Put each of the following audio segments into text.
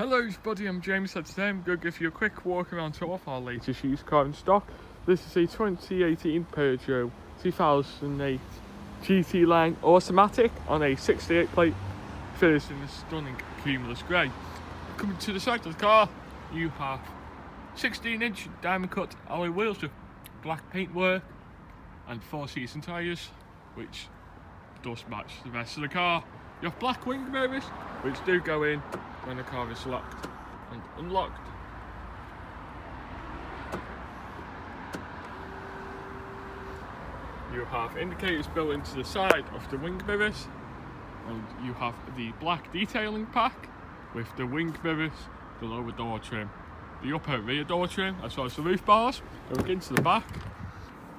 Hello everybody, I'm James and today I'm going to give you a quick walk around tour of our latest used car in stock. This is a 2018 Peugeot 2008 GT Line Automatic on a 68 plate finished in a stunning Cumulus Grey. Coming to the side of the car, you have 16 inch diamond cut alloy wheels with black paintwork and four seats and tyres which does match the rest of the car. You have black wing mirrors which do go in when the car is locked and unlocked. You have indicators built into the side of the wing mirrors and you have the black detailing pack with the wing mirrors, the lower door trim, the upper rear door trim as well as the roof bars going into the back.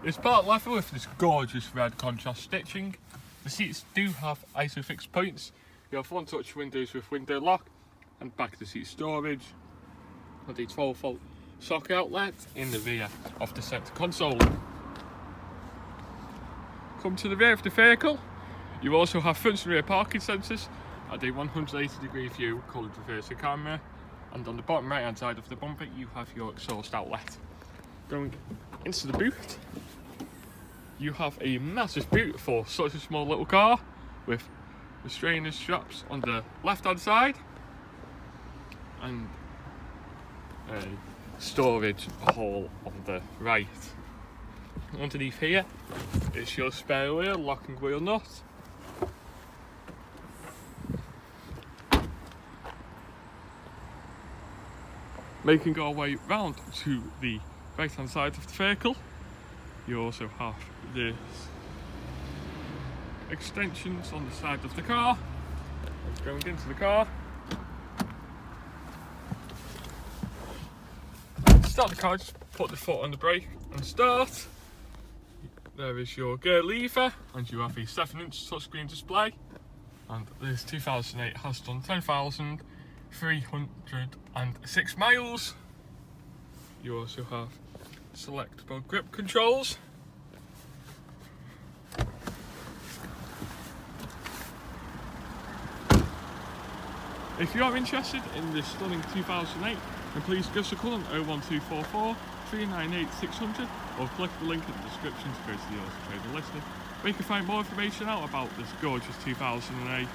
It's part leather with this gorgeous red contrast stitching. The seats do have isofix points. You have one touch windows with window lock and back to seat storage and a 12 volt socket outlet in the rear of the centre console. Come to the rear of the vehicle. You also have front and rear parking sensors a 180 degree view coloured reverse camera and on the bottom right hand side of the bumper you have your exhaust outlet. Going into the boot you have a massive boot for such a small little car with restrainer straps on the left hand side and a storage hole on the right. Underneath here it's your spare wheel, locking wheel nut. Making our way round to the right hand side of the vehicle, you also have this extensions on the side of the car. Going into the car. Start the car, just put the foot on the brake and start. There is your gear lever and you have a 7 inch touchscreen display. And this 2008 has done 10,306 miles. You also have selectable grip controls If you are interested in this stunning 2008, then please give us a call on 01244 398 600 or click the link in the description to go to the Auto Trader listing where you can find more information out about this gorgeous 2008